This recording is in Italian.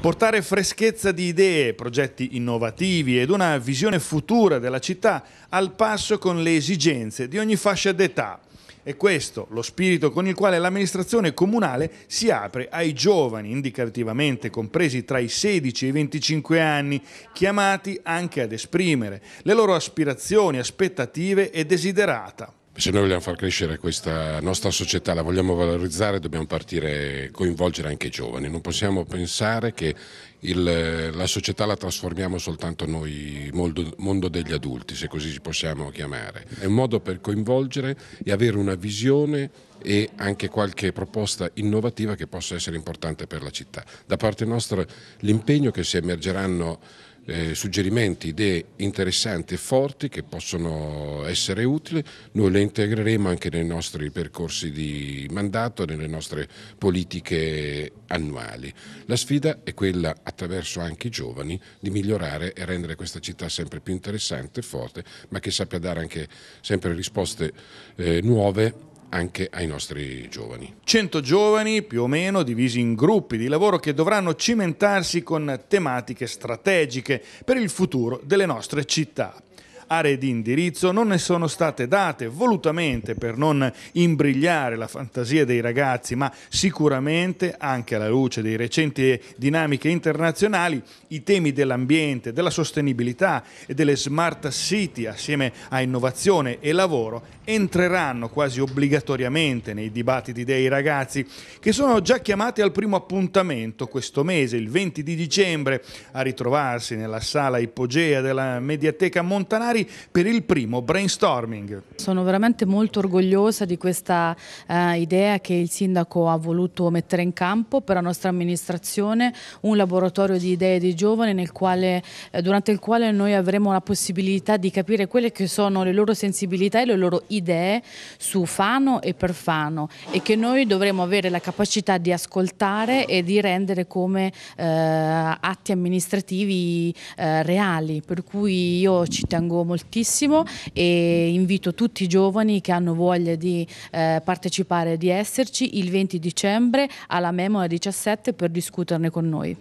Portare freschezza di idee, progetti innovativi ed una visione futura della città al passo con le esigenze di ogni fascia d'età. È questo lo spirito con il quale l'amministrazione comunale si apre ai giovani, indicativamente compresi tra i 16 e i 25 anni, chiamati anche ad esprimere le loro aspirazioni, aspettative e desiderata. Se noi vogliamo far crescere questa nostra società, la vogliamo valorizzare, dobbiamo partire, coinvolgere anche i giovani. Non possiamo pensare che il, la società la trasformiamo soltanto noi, mondo, mondo degli adulti, se così ci possiamo chiamare. È un modo per coinvolgere e avere una visione e anche qualche proposta innovativa che possa essere importante per la città. Da parte nostra l'impegno che si emergeranno eh, suggerimenti, idee interessanti e forti che possono essere utili, noi le integreremo anche nei nostri percorsi di mandato nelle nostre politiche annuali. La sfida è quella, attraverso anche i giovani, di migliorare e rendere questa città sempre più interessante e forte, ma che sappia dare anche sempre risposte eh, nuove anche ai nostri giovani. 100 giovani più o meno divisi in gruppi di lavoro che dovranno cimentarsi con tematiche strategiche per il futuro delle nostre città aree di indirizzo non ne sono state date volutamente per non imbrigliare la fantasia dei ragazzi, ma sicuramente anche alla luce dei recenti dinamiche internazionali i temi dell'ambiente, della sostenibilità e delle smart city assieme a innovazione e lavoro entreranno quasi obbligatoriamente nei dibattiti dei ragazzi che sono già chiamati al primo appuntamento questo mese, il 20 di dicembre, a ritrovarsi nella sala ipogea della Mediateca Montanari Cagliari per il primo brainstorming. Sono veramente molto orgogliosa di questa eh, idea che il sindaco ha voluto mettere in campo per la nostra amministrazione, un laboratorio di idee di giovani quale, eh, durante il quale noi avremo la possibilità di capire quelle che sono le loro sensibilità e le loro idee su Fano e per Fano e che noi dovremo avere la capacità di ascoltare e di rendere come eh, atti amministrativi eh, reali, per cui io ci tengo moltissimo e invito tutti i giovani che hanno voglia di eh, partecipare, di esserci il 20 dicembre alla Memoria 17 per discuterne con noi.